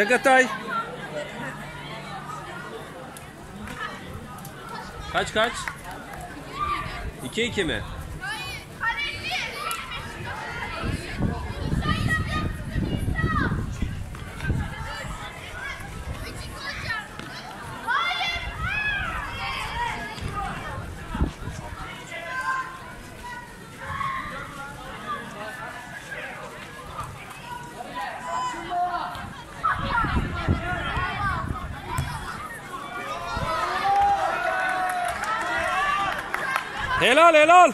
Çakatay. Kaç kaç? 2 2 mi? Helal helal.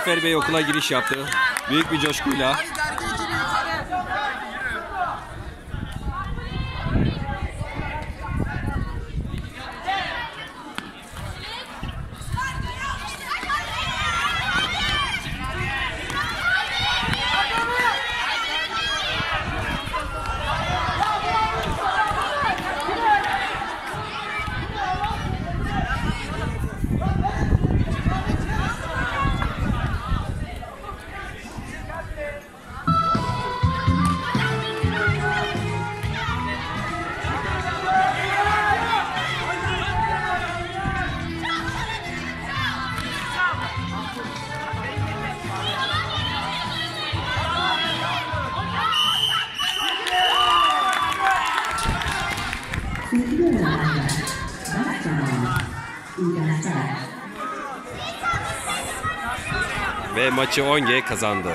Muzaffer Bey okula giriş yaptı. Büyük bir coşkuyla. Ve maçı 10G kazandı.